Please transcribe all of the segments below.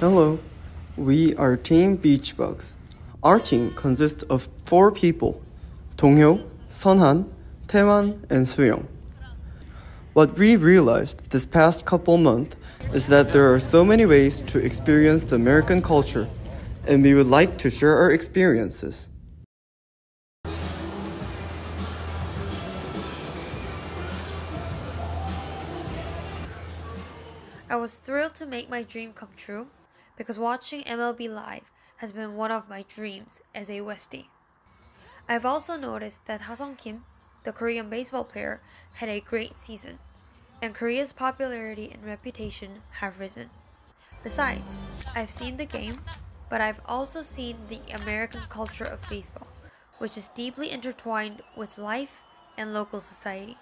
Hello, we are Team Beach Bugs. Our team consists of four people Donghyo, Sunhan, Taewan, and Suyong. What we realized this past couple months is that there are so many ways to experience the American culture, and we would like to share our experiences. I was thrilled to make my dream come true because watching MLB live has been one of my dreams as a Westie. I've also noticed that Haseong Kim, the Korean baseball player, had a great season, and Korea's popularity and reputation have risen. Besides, I've seen the game, but I've also seen the American culture of baseball, which is deeply intertwined with life and local society.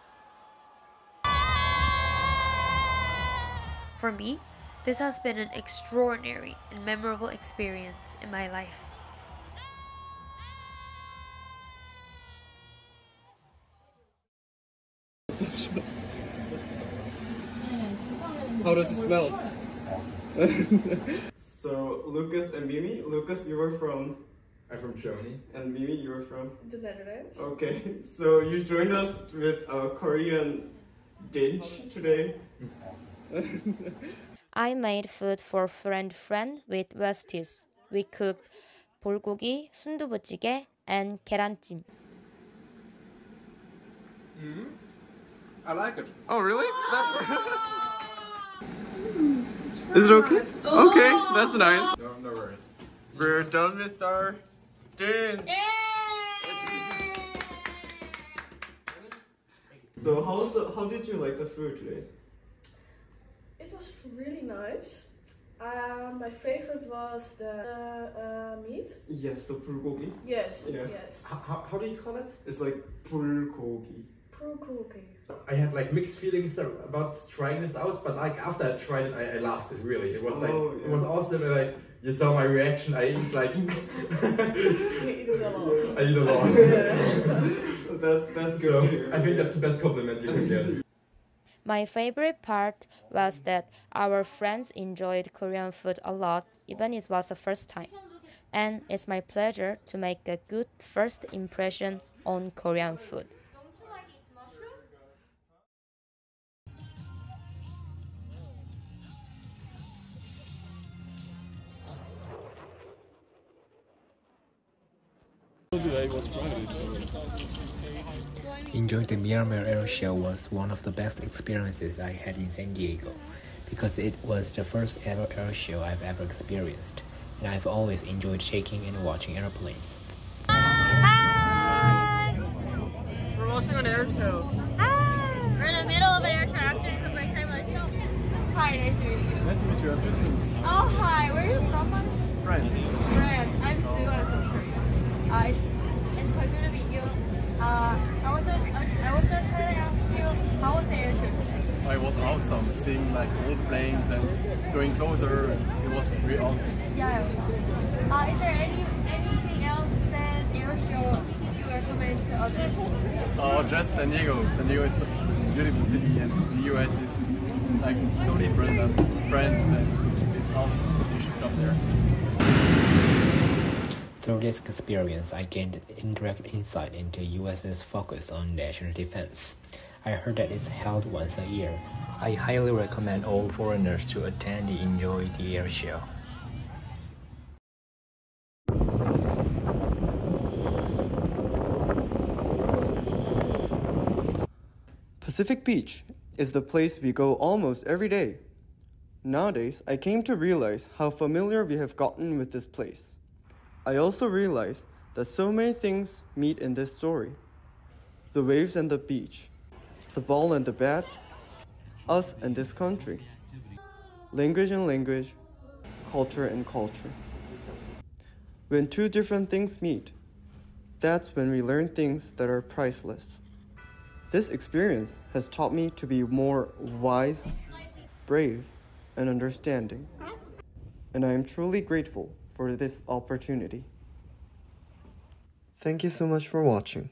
For me, this has been an extraordinary and memorable experience in my life. How does it smell? so, Lucas and Mimi, Lucas, you were from, I'm from Germany. and Mimi, you were from? The Netherlands. Okay, so you joined us with a Korean dish today. I made food for friend friend with Westies. We cooked bulgogi, 순두부찌개, and 계란찜. I like it. Oh, really? Is it okay? Okay, that's nice. No, no worries. We're done with our dinner. So how's the, how did you like the food today? It was really nice. Uh, my favorite was the uh, meat. Yes, the bulgogi. Yes, Yeah. yes. How, how, how do you call it? It's like bulgogi. Purkoki. I had like mixed feelings about trying this out, but like after I tried it, I, I loved it really. It was like Oh, it was awesome. and, Like you saw my reaction. I eat like You eat a lot. I eat a lot. That's that's good. to hear. I think that's the best compliment you can get. My favorite part was that our friends enjoyed Korean food a lot, even it was the first time. And it's my pleasure to make a good first impression on Korean food. Enjoying the Miramar Air Show was one of the best experiences I had in San Diego because it was the first ever air show I've ever experienced, and I've always enjoyed taking and watching airplanes. We're watching an air show. We're in the middle of an air show after the break time of the show. Hi, nice to meet you. Nice to meet you. I'm Tristan. Oh, hi. Where are you from? France. I'm Sue. I'm from Korea. Uh, it's, it's pleasure to meet you. Uh, I was just, I was just trying to ask you, how was the air show today? It was awesome, seeing like old planes and going closer. It was really awesome. Yeah, it was awesome. Uh, is there any anything else that air show you recommend to others? Uh, just San Diego. San Diego is such a beautiful city, and the US is like so different than France, and it's awesome. You should come there. Through this experience, I gained indirect insight into US's focus on national defense. I heard that it's held once a year. I highly recommend all foreigners to attend and enjoy the air show. Pacific Beach is the place we go almost every day. Nowadays, I came to realize how familiar we have gotten with this place. I also realized that so many things meet in this story the waves and the beach, the ball and the bat, us and this country, language and language, culture and culture. When two different things meet, that's when we learn things that are priceless. This experience has taught me to be more wise, brave, and understanding. And I am truly grateful for this opportunity. Thank you so much for watching.